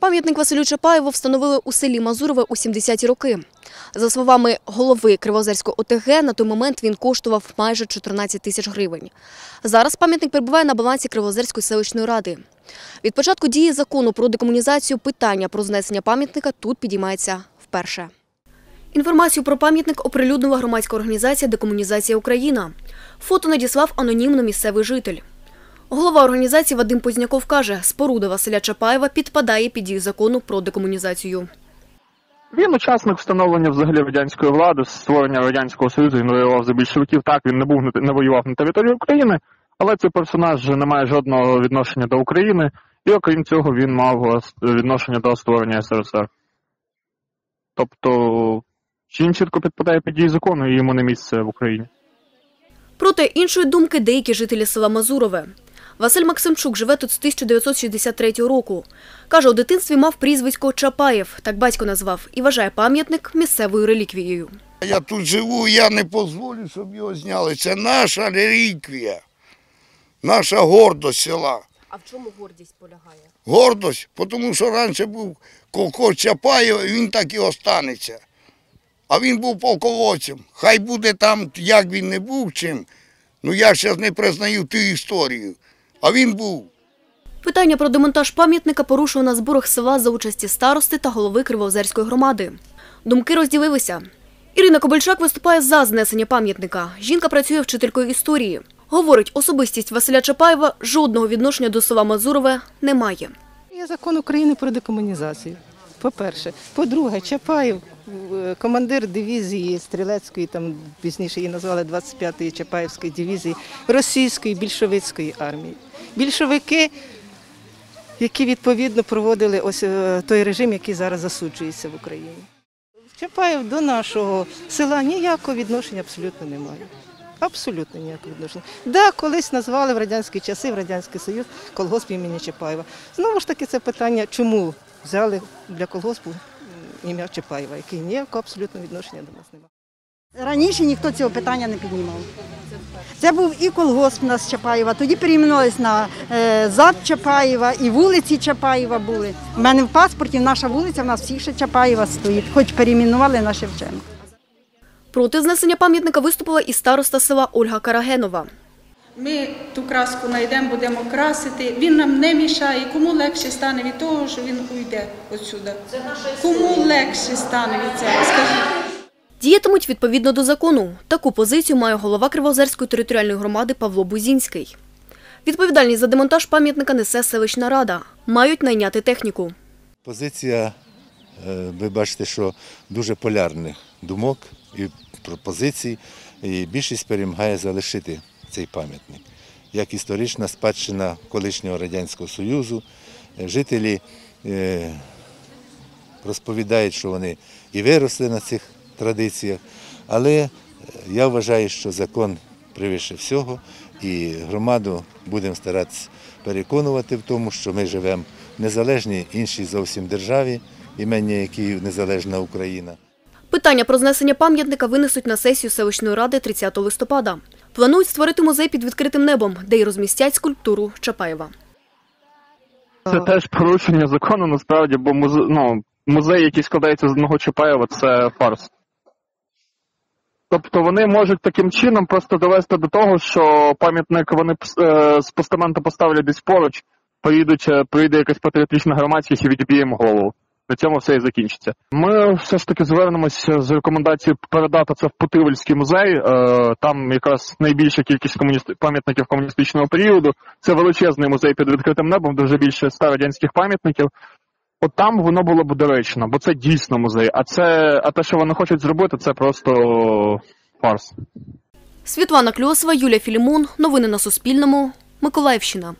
Пам'ятник Василю Чапаєву встановили у селі Мазурове у 70-ті роки. За словами голови Кривозерської ОТГ, на той момент він коштував майже 14 тисяч гривень. Зараз пам'ятник перебуває на балансі Кривозерської селищної ради. Від початку дії закону про декомунізацію питання про знесення пам'ятника тут підіймається вперше. Інформацію про пам'ятник оприлюднила громадська організація Декомунізація Україна. Фото надіслав анонімно місцевий житель. Голова організації Вадим Позняков каже, споруда Василя Чапаєва підпадає під дію закону про декомунізацію. Він учасник встановлення взагалі радянської влади, створення радянського союзу. Він воював за більшовиків. Так він не був не воював на території України, але цей персонаж не має жодного відношення до України, і окрім цього він мав відношення до створення СРСР. Тобто він чітко підпадає під дії закону і йому не місце в Україні. Проте іншої думки деякі жителі села Мазурове. Василь Максимчук живе тут з 1963 року. Каже, у дитинстві мав прізвисько Чапаєв, так батько назвав, і вважає пам'ятник місцевою реліквією. Я тут живу, я не дозволю, щоб його зняли. Це наша реліквія, наша гордость села. А в чому гордість полягає? Гордость, тому що раніше був колхоз Чапаєва, і він так і останеться. А він був полководцем. Хай буде там, як він не був чим. Ну я зараз не признаю ту історію. А він був. Питання про демонтаж пам'ятника порушив на зборах села за участі старости та голови Кривоозерської громади. Думки розділилися. Ірина Кобильчак виступає за знесення пам'ятника. Жінка працює вчителькою історії. Говорить, особистість Василя Чапаєва жодного відношення до села Мазурове не має. Є закон України про декомунізацію. По-перше. По-друге, Чапаєв, командир дивізії стрілецької, там пізніше її назвали 25-ї Чапаєвської дивізії російської більшовицької армії. Більшовики, які відповідно проводили ось е, той режим, який зараз засуджується в Україні. Чапаєв до нашого села ніякого відношення абсолютно немає. Абсолютно ніякого відношення. Да, колись назвали в радянські часи, в Радянський Союз колгосп імені Чапаєва. Знову ж таки, це питання, чому взяли для колгоспу ім'я Чапаєва, який ніякого абсолютно відношення до нас немає. Раніше ніхто цього питання не піднімав. Це був і колгосп у нас Чапаєва, тоді перейменувалися на е, зад Чапаєва, і вулиці Чапаєва були. У мене в паспорті наша вулиця, в нас всіх ще Чапаєва стоїть, хоч перейменували на Шевченка. Проти знесення пам'ятника виступила і староста села Ольга Карагенова. Ми ту краску знайдемо, будемо красити. Він нам не мішає. Кому легше стане від того, що він уйде отсюди? Кому легше стане від цього? Скажіть. Діятимуть відповідно до закону. Таку позицію має голова Кривоозерської територіальної громади Павло Бузінський. Відповідальність за демонтаж пам'ятника несе селищна рада. Мають найняти техніку. Позиція, е, ви бачите, що дуже полярних думок і пропозицій. І більшість перемагає залишити цей пам'ятник. Як історична спадщина колишнього Радянського Союзу. Е, Жителі е, розповідають, що вони і виросли на цих традиціях, але е, я вважаю, що закон превише всього, і громаду будемо старатися переконувати в тому, що ми живемо в незалежній іншій зовсім державі, імені якій незалежна Україна. Питання про знесення пам'ятника винесуть на сесію селищної ради 30 листопада. Планують створити музей під відкритим небом, де й розмістять скульптуру Чапаєва. Це теж порушення закону насправді, бо музе... ну, музей, який складається з одного Чапаєва, це фарс. Тобто вони можуть таким чином просто довести до того, що пам'ятник вони е, з постаменту поставлять десь поруч, поїдуть, е, прийде якась патріотична громадськість і відіб'є їм голову. На цьому все і закінчиться. Ми все ж таки звернемося з рекомендацією передати це в Путивльський музей. Е, там якраз найбільша кількість комуністи... пам'ятників комуністичного періоду. Це величезний музей під відкритим небом, дуже більше ста радянських пам'ятників. От там воно було б доречно, бо це дійсно музей. А це, а те, що вони хочуть зробити, це просто фарс. Світлана Кльосова, Юлія Філімон. Новини на Суспільному. Миколаївщина.